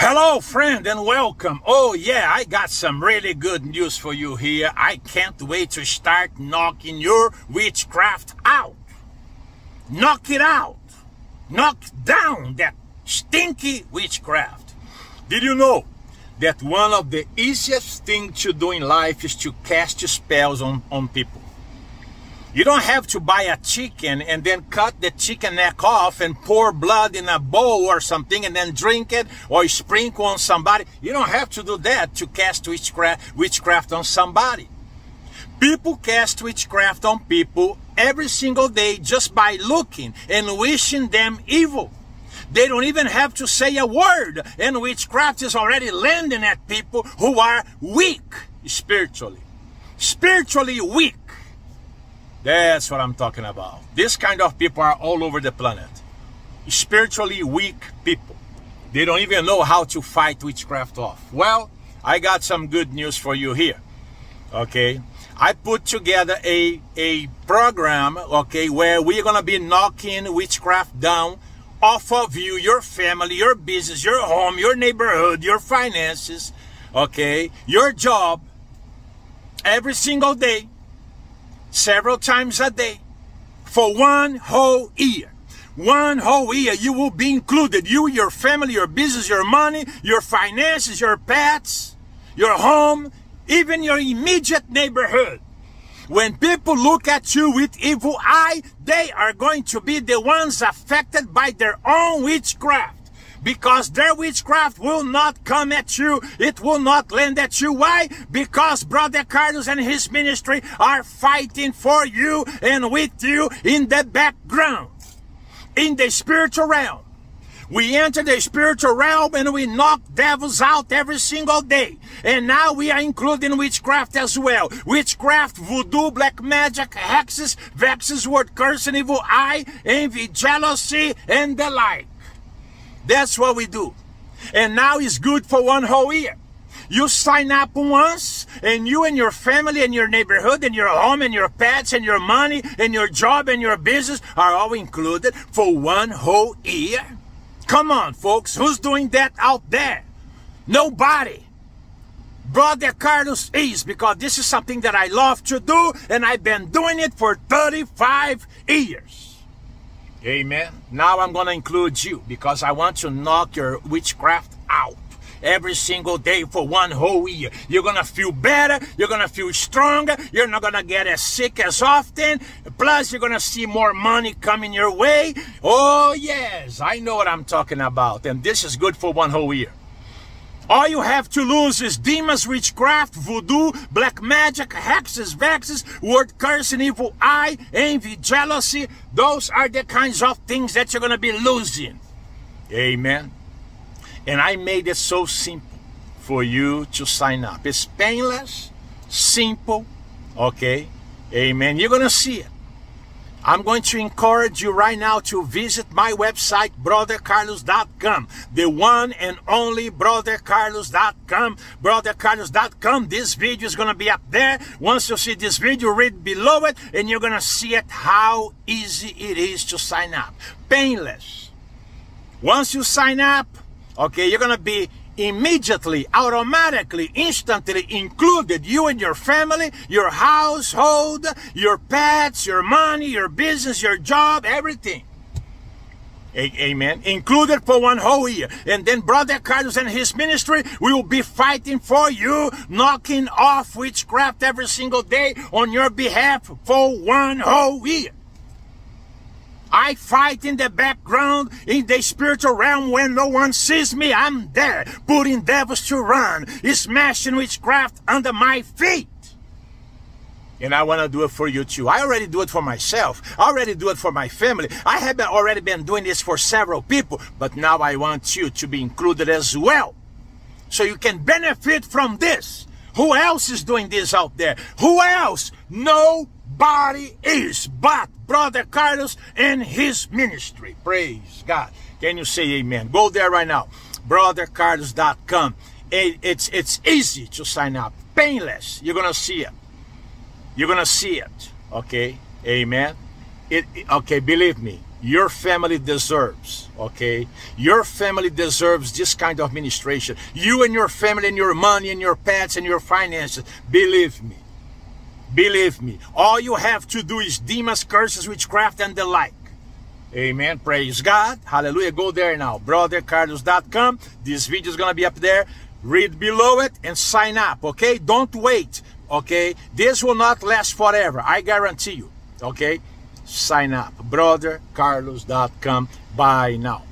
Hello, friend, and welcome. Oh, yeah, I got some really good news for you here. I can't wait to start knocking your witchcraft out. Knock it out. Knock down that stinky witchcraft. Did you know that one of the easiest things to do in life is to cast spells on, on people? You don't have to buy a chicken and then cut the chicken neck off and pour blood in a bowl or something and then drink it or sprinkle on somebody. You don't have to do that to cast witchcraft, witchcraft on somebody. People cast witchcraft on people every single day just by looking and wishing them evil. They don't even have to say a word, and witchcraft is already landing at people who are weak spiritually. Spiritually weak. That's what I'm talking about. This kind of people are all over the planet. Spiritually weak people. They don't even know how to fight witchcraft off. Well, I got some good news for you here. Okay? I put together a, a program, okay, where we're gonna be knocking witchcraft down off of you, your family, your business, your home, your neighborhood, your finances, okay, your job, every single day several times a day for one whole year. One whole year, you will be included. You, your family, your business, your money, your finances, your pets, your home, even your immediate neighborhood. When people look at you with evil eye, they are going to be the ones affected by their own witchcraft because their witchcraft will not come at you. It will not land at you. Why? Because Brother Carlos and his ministry are fighting for you and with you in the background, in the spiritual realm. We enter the spiritual realm and we knock devils out every single day. And now we are including witchcraft as well. Witchcraft, voodoo, black magic, hexes, vexes, word curse, and evil eye, envy, jealousy, and the like. That's what we do. And now it's good for one whole year. You sign up once, and you and your family and your neighborhood and your home and your pets and your money and your job and your business are all included for one whole year. Come on, folks. Who's doing that out there? Nobody. Brother Carlos is because this is something that I love to do and I've been doing it for 35 years. Amen. Now I'm going to include you because I want to knock your witchcraft out every single day for one whole year. You're going to feel better. You're going to feel stronger. You're not going to get as sick as often. Plus, you're going to see more money coming your way. Oh, yes. I know what I'm talking about. And this is good for one whole year. All you have to lose is demons, witchcraft, voodoo, black magic, hexes, vexes, word curse, and evil eye, envy, jealousy. Those are the kinds of things that you're going to be losing. Amen. And I made it so simple for you to sign up. It's painless, simple, okay? Amen. You're going to see it. I'm going to encourage you right now to visit my website, brothercarlos.com. The one and only brothercarlos.com. Brothercarlos.com. This video is going to be up there. Once you see this video, read below it and you're going to see it how easy it is to sign up. Painless. Once you sign up, okay, you're going to be immediately, automatically, instantly included you and your family, your household, your pets, your money, your business, your job, everything. Amen. Included for one whole year. And then Brother Carlos and his ministry will be fighting for you, knocking off witchcraft every single day on your behalf for one whole year. I fight in the background in the spiritual realm when no one sees me. I'm there, putting devils to run, smashing witchcraft under my feet. And I want to do it for you too. I already do it for myself. I already do it for my family. I have already been doing this for several people, but now I want you to be included as well. So you can benefit from this. Who else is doing this out there? Who else? Nobody is but Brother Carlos and his ministry. Praise God. Can you say amen? Go there right now. BrotherCarlos.com. It's, it's easy to sign up. Painless. You're going to see it. You're going to see it. Okay? Amen. It, okay, believe me. your family deserves, okay? Your family deserves this kind of ministration. You and your family and your money and your pets and your finances, believe me. Believe me. All you have to do is demons, curses, witchcraft, and the like. Amen. Praise God. Hallelujah. Go there now. BrotherCarlos.com. This video is going to be up there. Read below it and sign up. Okay. Don't wait. Okay. This will not last forever. I guarantee you. Okay. Sign up. BrotherCarlos.com. Bye now.